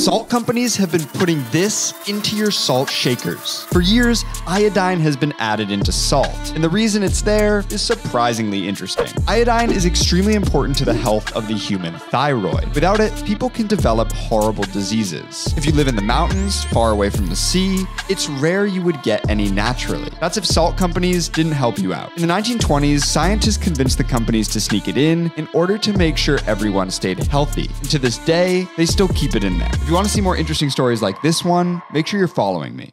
Salt companies have been putting this into your salt shakers. For years, iodine has been added into salt, and the reason it's there is surprisingly interesting. Iodine is extremely important to the health of the human thyroid. Without it, people can develop horrible diseases. If you live in the mountains, far away from the sea, it's rare you would get any naturally. That's if salt companies didn't help you out. In the 1920s, scientists convinced the companies to sneak it in in order to make sure everyone stayed healthy. And to this day, they still keep it in there. If you want to see more interesting stories like this one, make sure you're following me.